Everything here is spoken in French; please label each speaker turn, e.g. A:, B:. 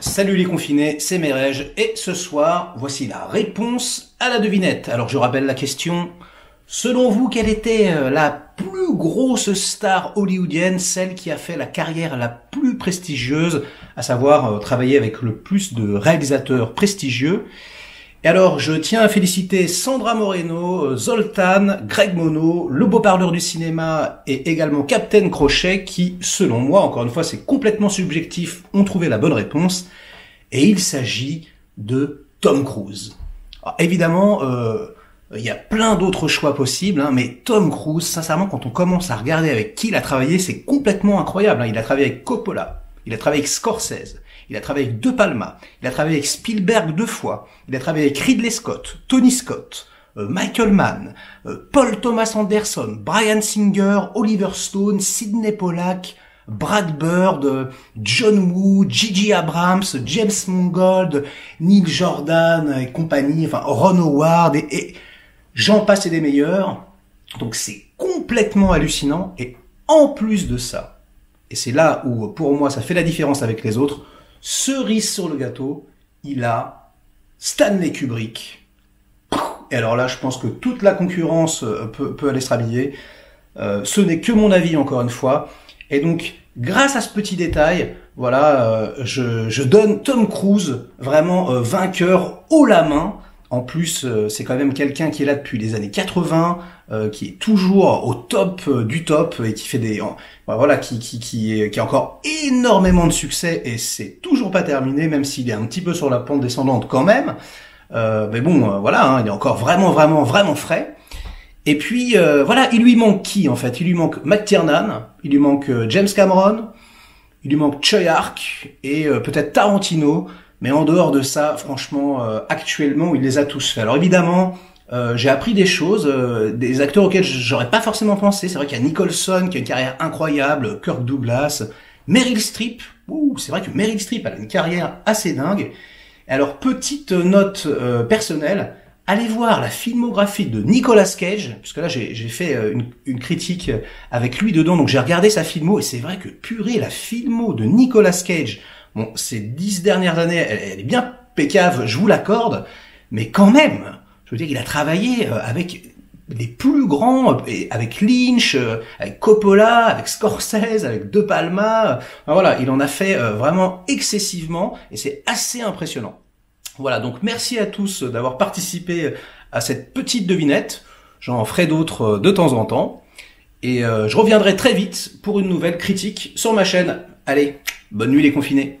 A: Salut les confinés, c'est Merej et ce soir, voici la réponse à la devinette. Alors je rappelle la question. Selon vous, quelle était euh, la plus grosse star hollywoodienne, celle qui a fait la carrière la plus prestigieuse, à savoir euh, travailler avec le plus de réalisateurs prestigieux? Et alors, je tiens à féliciter Sandra Moreno, Zoltan, Greg Mono, le beau parleur du cinéma et également Captain Crochet qui, selon moi, encore une fois, c'est complètement subjectif, ont trouvé la bonne réponse. Et il s'agit de Tom Cruise. évidemment, euh, il y a plein d'autres choix possibles, hein, mais Tom Cruise, sincèrement, quand on commence à regarder avec qui il a travaillé, c'est complètement incroyable. Hein. Il a travaillé avec Coppola, il a travaillé avec Scorsese, il a travaillé avec De Palma, il a travaillé avec Spielberg deux fois, il a travaillé avec Ridley Scott, Tony Scott, euh, Michael Mann, euh, Paul Thomas Anderson, Brian Singer, Oliver Stone, Sidney Pollack, Brad Bird, euh, John Woo, Gigi Abrams, James Mangold, Neil Jordan et compagnie, enfin Ron Howard et, et j'en passe et des meilleurs. Donc c'est complètement hallucinant et en plus de ça, et c'est là où pour moi ça fait la différence avec les autres, cerise sur le gâteau, il a Stanley Kubrick. Et alors là, je pense que toute la concurrence euh, peut, aller se rhabiller. Euh, ce n'est que mon avis, encore une fois. Et donc, grâce à ce petit détail, voilà, euh, je, je, donne Tom Cruise vraiment vainqueur haut la main en plus, euh, c'est quand même quelqu'un qui est là depuis les années 80, euh, qui est toujours au top euh, du top et qui fait des, voilà, qui qui qui, a encore énormément de succès et c'est toujours pas terminé, même s'il est un petit peu sur la pente descendante quand même. mais bon, voilà, hein, il est encore vraiment vraiment vraiment frais. Et puis voilà, il lui manque qui en fait? Il lui manque McTiernan, il lui manque James Cameron, il lui manque Choi Ark et peut-être Tarantino. Mais en dehors de ça, franchement, euh, actuellement, il les a tous fait. Alors évidemment, euh, j'ai appris des choses, euh, des acteurs auxquels j'aurais pas forcément pensé. C'est vrai qu'il y a Nicholson qui a une carrière incroyable, Kirk Douglas, Meryl Streep. c'est vrai que Meryl Streep a une carrière assez dingue. Alors petite note personnelle, allez voir la filmographie de Nicolas Cage, puisque là j'ai fait une, une, critique avec lui dedans, donc j'ai regardé sa filmo et c'est vrai que purée la filmo de Nicolas Cage Ces dix dernières années, elle, est bien pécave, je vous l'accorde, mais quand même, je veux dire, il a travaillé euh, avec les plus grands, avec Lynch, euh, avec Coppola, avec Scorsese, avec De Palma. voilà, il en a fait euh, vraiment excessivement et c'est assez impressionnant. Voilà, donc merci à tous d'avoir participé à cette petite devinette. J'en ferai d'autres de temps en temps. Et je reviendrai très vite pour une nouvelle critique sur ma chaîne. Allez, bonne nuit les confinés